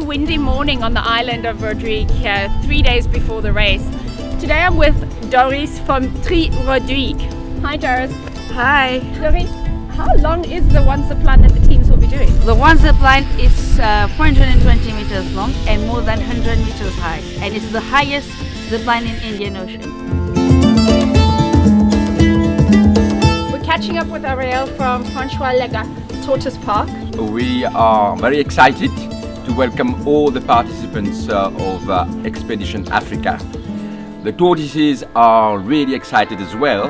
windy morning on the island of Rodrigues here, three days before the race. Today I'm with Doris from Tri Rodrigue. Hi Doris. Hi. Doris, how long is the one zip line that the teams will be doing? The one zip line is uh, 420 meters long and more than 100 meters high. And it's the highest zip line in Indian Ocean. We're catching up with Ariel from Francois Leguat Tortoise Park. We are very excited to welcome all the participants uh, of uh, Expedition Africa. The tortoises are really excited as well.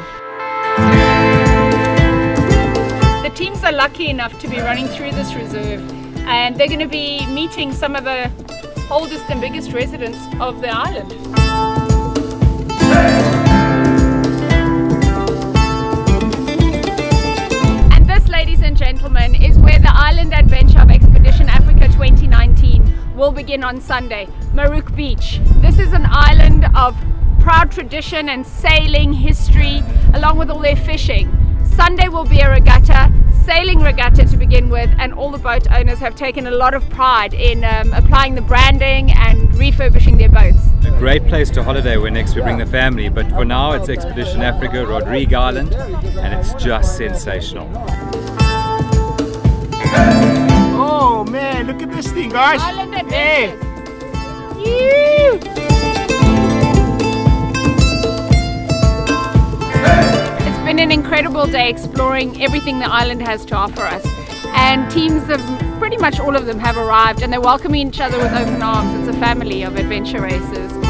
The teams are lucky enough to be running through this reserve and they're going to be meeting some of the oldest and biggest residents of the island. Will begin on Sunday, Mourouk Beach. This is an island of proud tradition and sailing history along with all their fishing. Sunday will be a regatta, sailing regatta to begin with and all the boat owners have taken a lot of pride in um, applying the branding and refurbishing their boats. A great place to holiday when next we bring the family but for now it's Expedition Africa Rodrigues Island and it's just sensational. Look at this thing guys. Hey. It's been an incredible day exploring everything the island has to offer us. And teams of pretty much all of them have arrived and they're welcoming each other with open arms. It's a family of adventure races.